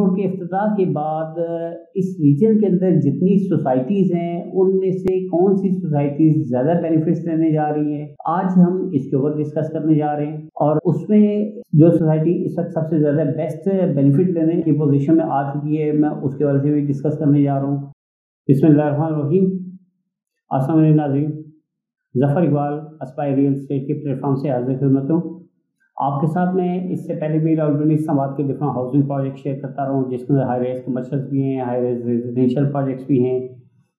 Road के अफ्ताह के बाद, इस रीजन के अंदर जितनी सोसाइटीज़ हैं, उनमें से कौन सी सोसाइटीज़ ज़्यादा बेनिफिट्स लेने जा रही हैं? आज हम इसके ऊपर डिस्कस करने जा रहे हैं और उसमें जो सोसाइटी इस वक्त सबसे ज़्यादा बेस्ट बेनिफिट लेने की पोजीशन में आ चुकी है, मैं उसके बारे से भी डिस्कस करने जा रहा हूँ। इसमें रहीम असलम नाजीन जफ़र इकबाल अस्पाई रियल स्टेट के प्लेटफॉर्म से हाजिर खिदमत। हूँ आपके साथ मैं इससे पहले भी ऑलरेडी इस्लामाबाद के डिफरेंट हाउसिंग प्रोजेक्ट शेयर करता रहा हूँ जिसमें हाई रेज कमर्शल्स भी हैं हाई रेज रेजिडेंशियल प्रोजेक्ट्स भी हैं।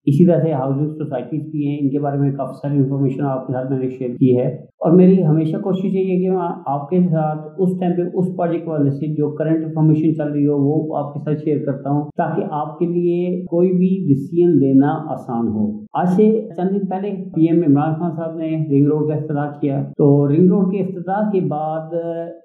इसी तरह से हाउसिंग सोसाइटीज़ भी हैं। इनके बारे में काफ़ी सारी इन्फॉर्मेशन आपके साथ मैंने शेयर की है। और मेरी हमेशा कोशिश यही है कि मैं आपके साथ उस टाइम पे उस प्रोजेक्ट वाले से जो करंट इन्फॉर्मेशन चल रही हो, वो आपके साथ शेयर करता हूँ, ताकि आपके लिए कोई भी डिसीज़न लेना आसान हो। आज से चंद दिन पहले पीएम इमरान खान साहब ने रिंग रोड का अफ्ताह किया। तो रिंग रोड के अफ्ताह के बाद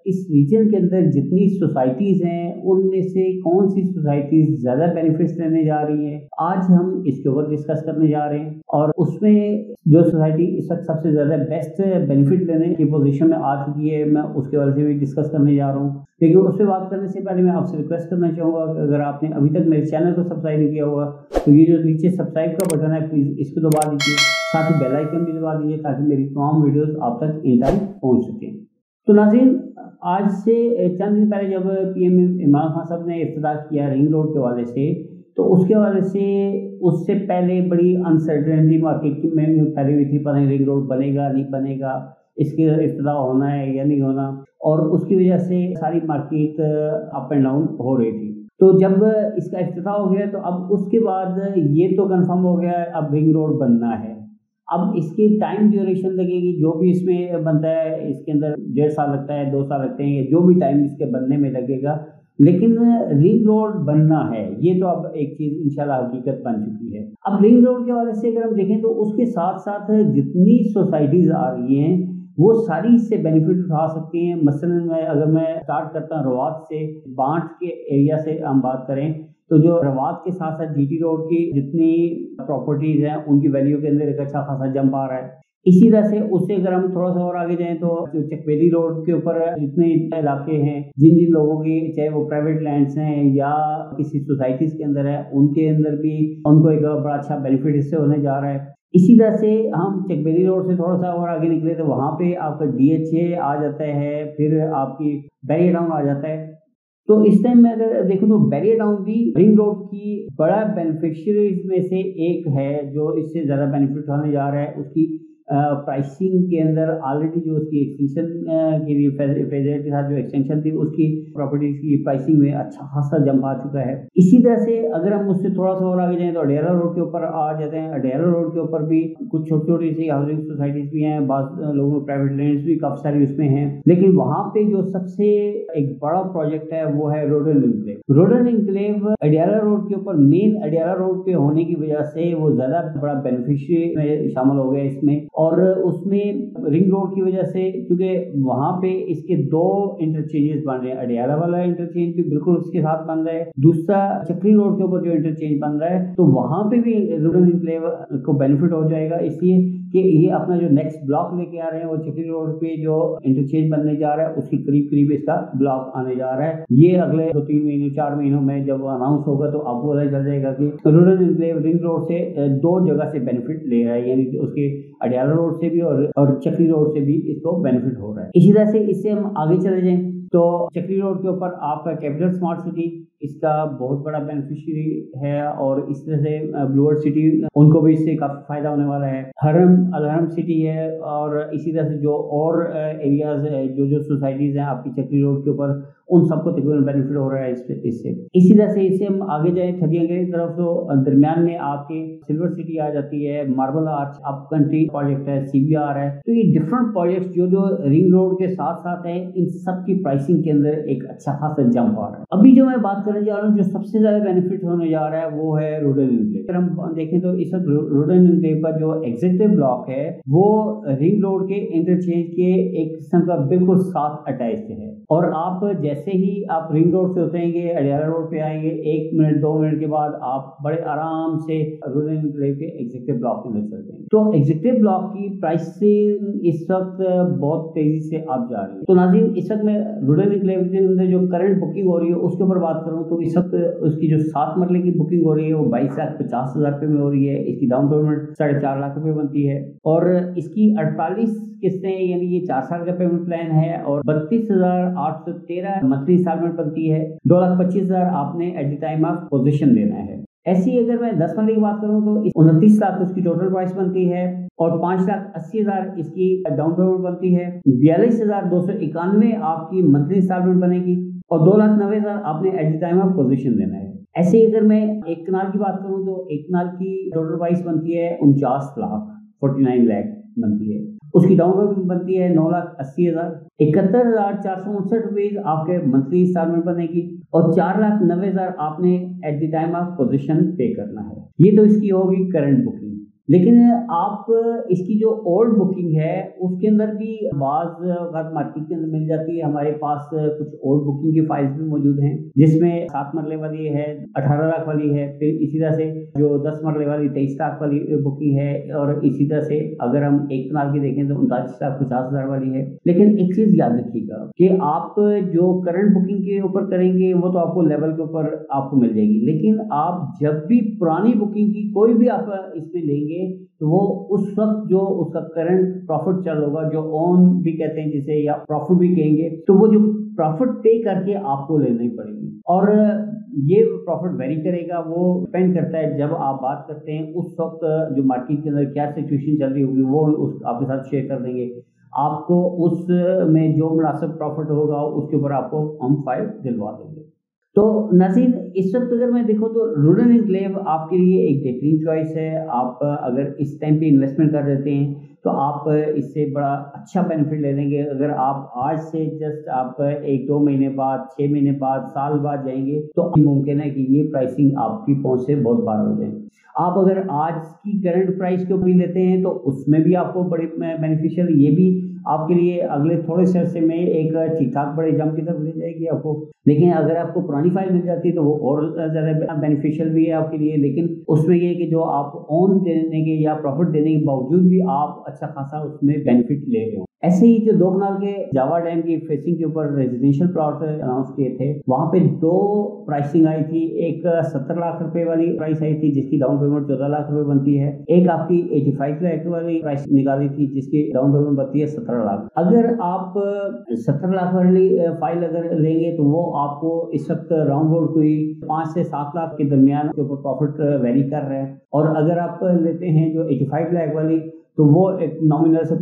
इस रीजन के अंदर जितनी सोसाइटीज़ हैं, उनमें से कौन सी सोसाइटीज़ ज़्यादा बेनिफिट्स लेने जा रही है, आज हम इसके ऊपर डिस्कस करने जा रहे हैं। और उसमें जो सोसाइटी इस वक्त सबसे ज़्यादा बेस्ट बेनिफिट लेने की पोजीशन में आ चुकी है, मैं उसके बारे से भी डिस्कस करने जा रहा हूँ। लेकिन उस पर बात करने से पहले मैं आपसे रिक्वेस्ट करना चाहूँगा, अगर आपने अभी तक मेरे चैनल को सब्सक्राइब नहीं किया होगा तो ये जो नीचे सब्सक्राइब का बटन है प्लीज़ इसको दबा दीजिए, साथ ही बेल आइकन भी दबा दीजिए, ताकि मेरी तमाम वीडियोज़ आप तक इन टाइम पहुँच सकें। तो नाजीन आज से चंद दिन पहले जब पी एम इमरान खान साहब ने इफ्ताह किया रिंग रोड के वाले से तो उसके वजह से उससे पहले बड़ी अनसर्टेनिटी मार्केट की। में फैली हुई थी, पता नहीं रिंग रोड बनेगा, नहीं बनेगा, इसके इफ्तः होना है या नहीं होना। और उसकी वजह से सारी मार्केट अप एंड डाउन हो रही थी। तो जब इसका इफ्तः हो गया तो अब उसके बाद ये तो कंफर्म हो गया अब रिंग रोड बनना है। अब इसकी टाइम ड्यूरेशन लगेगी, जो भी इसमें बनता है, इसके अंदर डेढ़ साल लगता है, दो साल लगते हैं, जो भी टाइम इसके बनने में लगेगा लेकिन रिंग रोड बनना है, ये तो अब एक चीज़ इंशाल्लाह हकीकत बन चुकी है। अब रिंग रोड के हवाले से अगर हम देखें तो उसके साथ साथ जितनी सोसाइटीज़ आ रही हैं, वो सारी इससे बेनिफिट उठा सकती हैं। मसलन मैं, अगर मैं स्टार्ट करता हूँ रवात से बांट के एरिया से हम बात करें तो जो रवात के साथ साथ जीटी रोड की जितनी प्रॉपर्टीज़ हैं, उनकी वैल्यू के अंदर एक अच्छा खासा जंप आ रहा है। इसी तरह से उससे अगर हम थोड़ा सा और आगे जाएँ तो चकबेली रोड के ऊपर जितने इलाके हैं जिन जिन लोगों की, चाहे वो प्राइवेट लैंड्स हैं या किसी सोसाइटीज के अंदर है, उनके अंदर भी उनको एक बड़ा अच्छा बेनिफिट इससे होने जा रहा है। इसी तरह से हम चकबेली रोड से थोड़ा सा और आगे निकले तो वहाँ पे आपका डीएचए आ जाता है, फिर आपकी बैरियर डाउन आ जाता है। तो इस टाइम में अगर देखो तो बैरियर डाउन भी रिंग रोड की बड़ा बेनिफिशियरीज में से एक है, जो इससे ज़्यादा बेनिफिट होने जा रहा है, उसकी प्राइसिंग के अंदर ऑलरेडी जो उसकी एक्सटेंशन की फेजर के साथ जो एक्सटेंशन थी, उसकी प्रॉपर्टीज़ की प्राइसिंग में अच्छा खासा जंप आ चुका है। इसी तरह से अगर हम उससे थोड़ा सा और आगे जाएँ तो अडेरा रोड के ऊपर आ जाते हैं। अडेरा रोड के ऊपर भी कुछ छोटी छोटी सी हाउसिंग सोसाइटीज भी हैं बाद लोगों प्राइवेट लैंड भी काफ़ी सारी उसमें हैं। लेकिन वहाँ पे जो सबसे एक बड़ा प्रोजेक्ट है, वो है Rodan Enclave Rodan Enclave Adiala road के ऊपर मेन अडियाला रोड पे होने की वजह से वो ज़्यादा बड़ा बेनिफिशियरी शामिल हो गया इसमें। और उसमें रिंग रोड की वजह से, क्योंकि वहाँ पे इसके दो इंटरचेंजेस बन रहे हैं, अडियाला वाला इंटरचेंज भी बिल्कुल उसके साथ बन रहा है, दूसरा चक्री रोड के ऊपर जो इंटरचेंज बन रहा है तो वहाँ पे भी रूरल इंक्लेव को बेनिफिट हो जाएगा, इसलिए कि ये अपना जो नेक्स्ट ब्लॉक लेके आ रहे हैं, वो चक्री रोड पे जो इंटरचेंज बनने जा रहा है, उसकी करीब करीब इसका ब्लॉक आने जा रहा है। ये अगले दो तीन महीने, चार महीनों में जब अनाउंस होगा तो आपको पता चल जाएगा कि रूरल रिंग रोड से दो जगह से बेनिफिट ले रहा है। यानी उसके अडियाला रोड से भी और और चक्री रोड से भी इसको बेनिफिट हो रहा है। इसी तरह से इससे हम आगे चले जाएँ तो चक्री रोड के ऊपर आपका कैपिटल स्मार्ट सिटी इसका बहुत बड़ा बेनिफिशियरी है और इस तरह से ब्लूअर सिटी उनको भी इससे काफ़ी फ़ायदा होने वाला है। हरम अलहरम सिटी है और इसी तरह से जो और एरियाज़ है, जो जो सोसाइटीज़ हैं, आपकी चक्री रोड के ऊपर, उन सबको तकरीबन बेनिफिट हो रहा है इससे। इसी तरह से इससे हम आगे जाए थदिया की तरफ़ तो दरमियान में आपके सिल्वर सिटी आ जाती है marble arch up country project है सीबीआर है तो ये डिफरेंट प्रोजेक्ट जो जो रिंग रोड के साथ साथ है, इन सब की प्राइसिंग के अंदर एक अच्छा खासा जंप आ रहा है। अभी जो मैं बात करने जा रहा हूँ, जो सबसे ज़्यादा बेनिफिट होने जा रहा है वो है रोडन इनक्लेव अगर हम देखें तो इस वक्त रोडन इनक्लेव का जो एग्जिक्टिव ब्लॉक है, वो रिंग रोड के इंटरचेंज के एक किस्म का बिल्कुल साथ अटैच है। और आप जैसे ही आप रिंग रोड से उतरेंगे अडियाला रोड पे आएँगे, एक मिनट, दो मिनट के बाद आप बड़े आराम से रूरल इनक्लेव के एग्जीक्टिव ब्लॉक के अंदर चल जाएँगे। तो एग्जीक्टिव ब्लॉक की प्राइसिंग इस वक्त बहुत तेज़ी से आप जा रही है। तो नाजिन इस वक्त मैं रूरल इनक्लेव के अंदर जो करंट बुकिंग हो रही है, उसके ऊपर बात करूँ करूँ तो इस वक्त उसकी जो सात मरले की बुकिंग हो रही है वो बाईस लाख पचास हज़ार रुपये में हो रही है। इसकी डाउन पेमेंट साढ़े चार लाख रुपए बनती है। और इसकी अड़तालीस किस्तें, यानी ये चार साल का पेमेंट प्लान है, और बत्तीस हज़ार आठ सौ तेरह मंथली इंस्टॉलमेंट बनती है। दो लाख पच्चीस हज़ार आपने at the time of position देना है। ऐसी अगर मैं दस मरले की बात करूँ तो उनतीस लाख उसकी टोटल प्राइस बनती है, और पाँच लाख अस्सी हज़ार इसकी डाउन पेमेंट बनती है। बयालीस हज़ार दो सौ इक्यानवे आपकी मंथली इंस्टॉलमेंट बनेगी। और दो लाख नब्बे हज़ार आपने at the time of position देना है। ऐसे ही अगर मैं एक कनाल की बात करूँ तो एक कनाल की टोटल प्राइस बनती है उनचास लाख फोर्टी नाइन लैख बनती है। उसकी डाउन पेमेंट बनती है नौ लाख अस्सी हज़ार। इकहत्तर हज़ार चार सौ उनसठ रुपीज़ आपके मंथली इंस्टॉलमेंट बनेगी और चार लाख नब्बे हज़ार आपने at the time of position पे करना है। ये तो इसकी होगी करंट बुकिंग लेकिन आप इसकी जो ओल्ड बुकिंग है, उसके अंदर भी बाज मार्केट के अंदर मिल जाती है। हमारे पास कुछ ओल्ड बुकिंग की फाइल्स भी मौजूद हैं, जिसमें सात मरले वाली है, अठारह लाख वाली है, फिर इसी तरह से जो दस मरले वाली, तेईस लाख वाली बुकिंग है, और इसी तरह से अगर हम एक कनाल की देखें तो उनतालीस लाख, पचास हज़ार वाली है। लेकिन एक चीज़ याद रखिएगा कि आप जो करंट बुकिंग के ऊपर करेंगे, वो तो आपको लेवल के ऊपर आपको मिल जाएगी। लेकिन आप जब भी पुरानी बुकिंग की कोई भी आप इसमें लेंगे करेंगे तो वो उस वक्त जो उसका करंट प्रॉफिट चल होगा, जो ऑन भी कहते हैं जिसे या प्रॉफिट भी कहेंगे तो वो जो प्रॉफिट पे करके आपको लेनी पड़ेगी। और ये प्रॉफिट वेरी करेगा, वो डिपेंड करता है जब आप बात करते हैं उस वक्त जो मार्केट के अंदर क्या सिचुएशन चल रही होगी, वो उस आपके साथ शेयर कर देंगे। आपको उस में जो मुनासिब प्रॉफिट होगा, उसके ऊपर आपको हम फ़ाइल दिलवा देंगे। तो नसीन इस वक्त अगर मैं देखो तो रूरल इनक्लेव आपके लिए एक बेहतरीन चॉइस है। आप अगर इस टाइम पे इन्वेस्टमेंट कर देते हैं तो आप इससे बड़ा अच्छा बेनिफिट ले लेंगे। अगर आप आज से जस्ट आप एक दो महीने बाद छः महीने बाद, साल बाद जाएँगे तो मुमकिन है कि ये प्राइसिंग आपकी पहुँच से बहुत बार हो जाए आप अगर आज की करंट प्राइस के ऊपर लेते हैं तो उसमें भी आपको बड़े बेनिफिशियल ये भी आपके लिए अगले थोड़े से अरसे में एक ठीक ठाक बड़े एग्ज़ाम की तरफ़ ले जाएगी आपको। लेकिन अगर आपको पुरानी फ़ाइल मिल जाती है तो वो और ज़्यादा बेनिफिशियल भी है आपके लिए, लेकिन उसमें ये कि जो आप ऑन देने के या प्रॉफिट देने के बावजूद भी आप अच्छा खासा उसमें बेनिफिट ले रहे हो। ऐसे ही जो दो कनाल के जावा डैम की फेसिंग के ऊपर रेजिडेंशियल प्लॉट अनाउंस किए थे, वहाँ पे दो प्राइसिंग आई थी। एक सत्तर लाख रुपए वाली प्राइस आई थी, जिसकी डाउन पेमेंट चौदह लाख रुपए बनती है। एक आपकी एटी फाइव लाख वाली प्राइस निकाली थी, जिसकी डाउन पेमेंट बनती है सत्रह लाख। अगर आप सत्तर लाख वाली फ़ाइल अगर लेंगे तो वो आपको इस वक्त राउंड बोर्ड कोई पाँच से सात लाख के दरमियान के ऊपर प्रॉफिट वेरी कर रहे हैं। और अगर आप लेते हैं जो एटी फाइव लाख वाली तो वो एक नॉमिनल से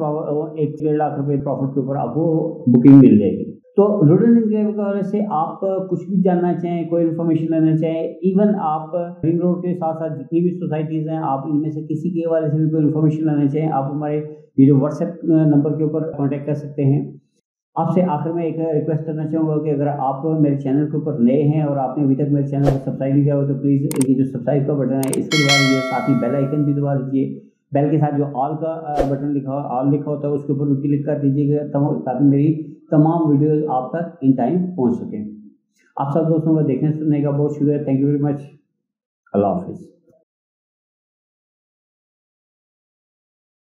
एक डेढ़ लाख रुपए प्रॉफिट के ऊपर आपको बुकिंग मिल जाएगी। तो रूरल इनक्लेव की वजह से आप कुछ भी जानना चाहें, कोई इन्फॉर्मेशन लेना चाहें इवन आप रिंग रोड के साथ साथ जितनी भी सोसाइटीज़ हैं, आप इनमें से किसी के हवाले से भी कोई इन्फॉर्मेशन लेना चाहें, आप हमारे ये जो व्हाट्सएप नंबर के ऊपर कॉन्टेक्ट कर सकते हैं। आपसे आखिर में एक रिक्वेस्ट करना चाहूँगा कि अगर आप मेरे चैनल के ऊपर नए हैं और आपने अभी तक मेरे चैनल को सब्सक्राइब नहीं किया हो तो प्लीज़ ये जो सब्सक्राइब का बटन है, इसको दबा दीजिए साथ ही बेल आइकन भी दबा दीजिए। बेल के साथ जो ऑल का बटन लिखा हो ऑल लिखा होता है, उसके ऊपर क्लिक कर दीजिएगा ताकि मेरी तमाम वीडियोज़ आप तक इन टाइम पहुँच सकें। आप सब दोस्तों को देखने, सुनने का बहुत शुक्रिया। थैंक यू वेरी मच अल्लाह हाफिज़